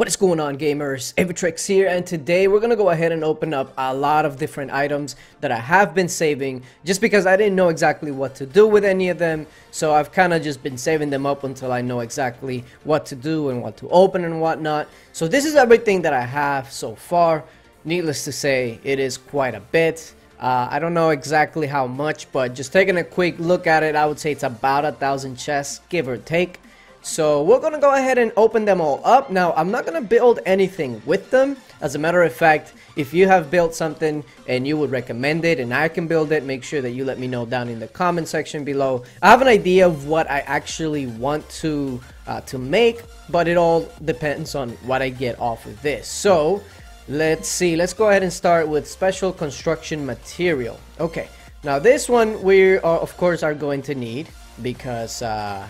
What is going on gamers? Aevatrex here and today we're gonna go ahead and open up a lot of different items that I have been saving just because I didn't know exactly what to do with any of them so I've kind of just been saving them up until I know exactly what to do and what to open and whatnot. So this is everything that I have so far. Needless to say it is quite a bit. Uh, I don't know exactly how much but just taking a quick look at it I would say it's about a thousand chests give or take so we're going to go ahead and open them all up. Now, I'm not going to build anything with them. As a matter of fact, if you have built something and you would recommend it and I can build it, make sure that you let me know down in the comment section below. I have an idea of what I actually want to, uh, to make, but it all depends on what I get off of this. So let's see. Let's go ahead and start with special construction material. Okay. Now this one we are, of course are going to need because uh,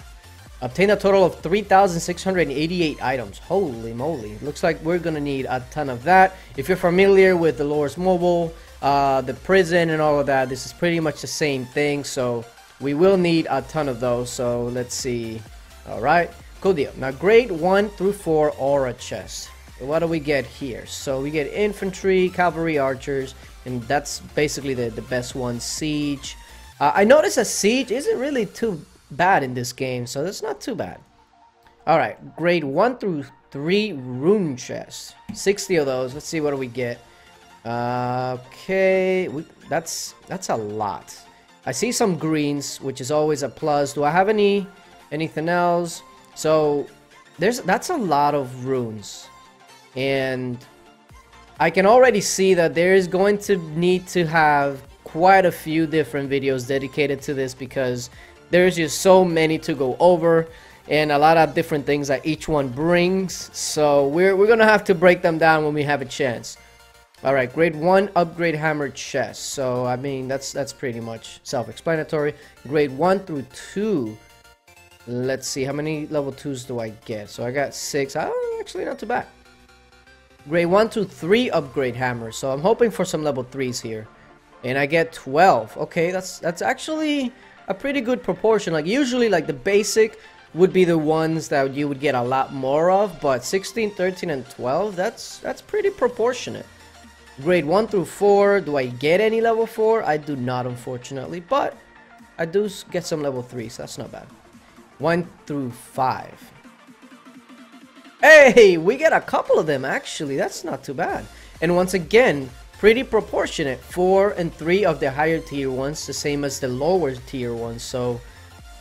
Obtain a total of 3,688 items. Holy moly. Looks like we're going to need a ton of that. If you're familiar with the Lords Mobile, uh, the prison and all of that, this is pretty much the same thing. So we will need a ton of those. So let's see. Alright, cool deal. Now grade 1 through 4 aura chest. What do we get here? So we get infantry, cavalry, archers, and that's basically the, the best one. Siege. Uh, I noticed a siege isn't really too bad in this game, so that's not too bad. Alright, grade 1 through 3 rune chests. 60 of those. Let's see what do we get. Uh, okay, we, that's that's a lot. I see some greens, which is always a plus. Do I have any anything else? So there's that's a lot of runes, and I can already see that there is going to need to have quite a few different videos dedicated to this because there's just so many to go over and a lot of different things that each one brings. So we're, we're to have to break them down when we have a chance. All right, grade 1 upgrade hammer chest. So, I mean, that's that's pretty much self-explanatory. Grade 1 through 2. Let's see, how many level 2s do I get? So, I got 6. Oh, actually, not too bad. Grade 1 through 3 upgrade hammer. So, I'm hoping for some level 3s here. And I get 12. Okay, that's that's actually a pretty good proportion. Like usually like the basic would be the ones that you would get a lot more of, but 16, 13, and 12, that's that's pretty proportionate. Grade 1 through 4, do I get any level 4? I do not, unfortunately, but I do get some level 3, so that's not bad. 1 through 5. Hey, we get a couple of them, actually, that's not too bad. And once again, pretty proportionate. Four and three of the higher tier ones, the same as the lower tier ones. So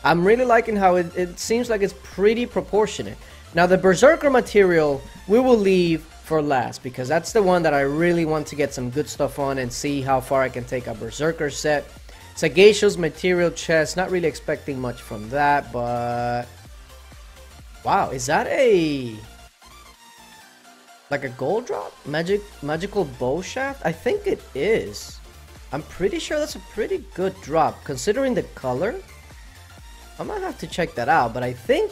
I'm really liking how it, it seems like it's pretty proportionate. Now the Berserker material, we will leave for last because that's the one that I really want to get some good stuff on and see how far I can take a Berserker set. Sagacious material chest, not really expecting much from that, but... Wow, is that a... Like a gold drop? Magic magical bow shaft? I think it is. I'm pretty sure that's a pretty good drop considering the color. I might have to check that out, but I think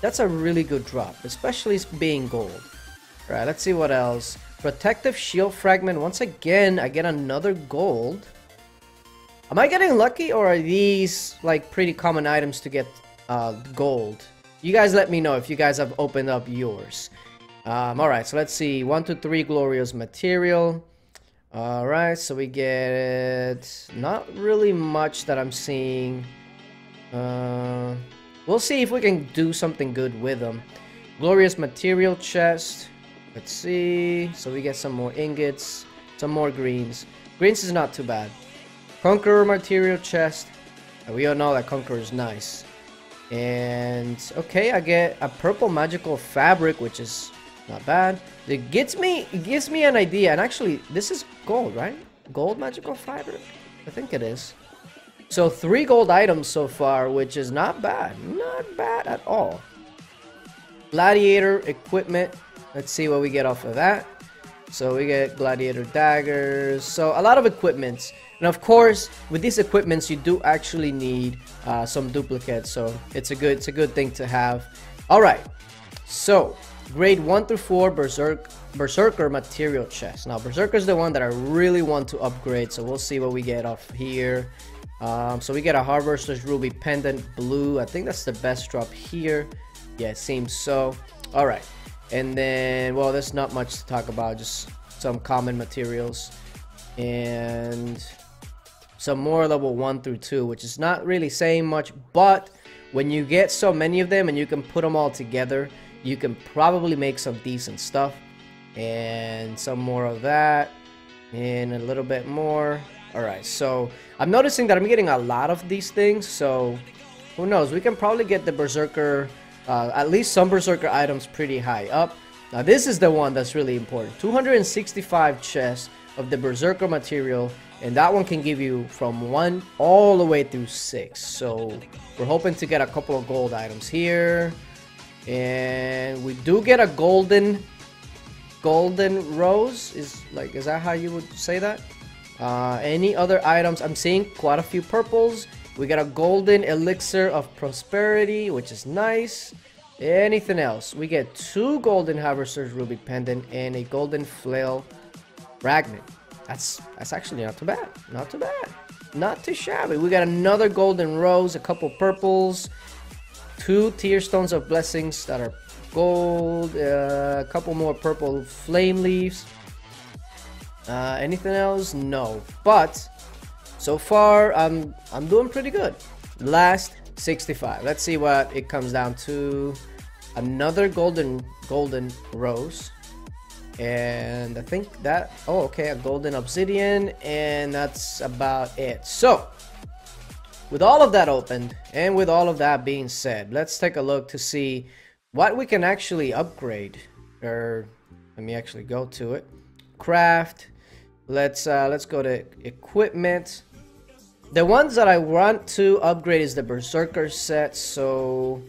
that's a really good drop, especially being gold. All right, let's see what else. Protective shield fragment. Once again, I get another gold. Am I getting lucky or are these like pretty common items to get uh, gold? You guys let me know if you guys have opened up yours. Um, Alright, so let's see. One, two, three glorious material. Alright, so we get not really much that I'm seeing. Uh, we'll see if we can do something good with them. Glorious material chest. Let's see. So we get some more ingots, some more greens. Greens is not too bad. Conqueror material chest. We all know that Conqueror is nice. And okay, I get a purple magical fabric, which is not bad. It gets me it gives me an idea. And actually, this is gold, right? Gold magical fiber? I think it is. So three gold items so far, which is not bad. Not bad at all. Gladiator equipment. Let's see what we get off of that. So we get gladiator daggers. So a lot of equipments. And of course, with these equipments, you do actually need uh, some duplicates. So it's a good, it's a good thing to have. All right. So Grade 1 through 4 Berserk, Berserker material chest. Now, Berserker is the one that I really want to upgrade, so we'll see what we get off here. Um, so we get a Harvester's Ruby Pendant Blue. I think that's the best drop here. Yeah, it seems so. Alright. And then, well, there's not much to talk about, just some common materials. And some more level 1 through 2, which is not really saying much, but when you get so many of them and you can put them all together, you can probably make some decent stuff. And some more of that, and a little bit more. Alright, so I'm noticing that I'm getting a lot of these things, so who knows, we can probably get the Berserker, uh, at least some Berserker items pretty high up. Now this is the one that's really important. 265 chests of the Berserker material and that one can give you from 1 all the way through 6 so we're hoping to get a couple of gold items here and we do get a golden golden rose. Is like is that how you would say that? Uh, any other items? I'm seeing quite a few purples. We got a golden elixir of prosperity which is nice. Anything else? We get two golden harvester's ruby pendant and a golden flail fragment that's that's actually not too bad. Not too bad. Not too shabby. We got another golden rose, a couple purples, two tear stones of blessings that are gold, uh, a couple more purple flame leaves. Uh, anything else? No. But so far, I'm I'm doing pretty good. Last 65. Let's see what it comes down to. Another golden golden rose and I think that oh okay a golden obsidian and that's about it so with all of that opened and with all of that being said let's take a look to see what we can actually upgrade or let me actually go to it craft let's uh, let's go to equipment the ones that I want to upgrade is the berserker set so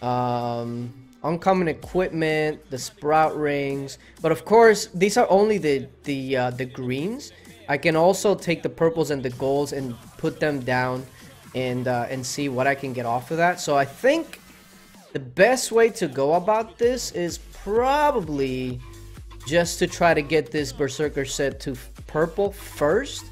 um uncommon equipment, the sprout rings. But of course, these are only the the uh, the greens. I can also take the purples and the golds and put them down and uh, and see what I can get off of that. So I think the best way to go about this is probably just to try to get this berserker set to purple first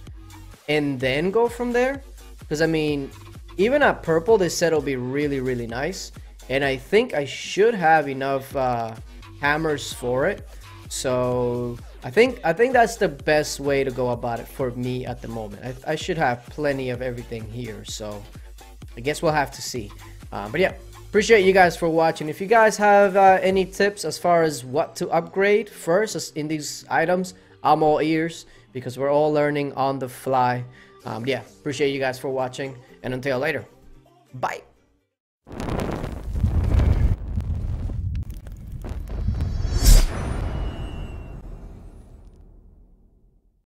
and then go from there because i mean even at purple this set will be really really nice and I think I should have enough uh, hammers for it. So I think I think that's the best way to go about it for me at the moment. I, I should have plenty of everything here. So I guess we'll have to see. Uh, but yeah, appreciate you guys for watching. If you guys have uh, any tips as far as what to upgrade first in these items, I'm all ears because we're all learning on the fly. Um, yeah, appreciate you guys for watching and until later. Bye.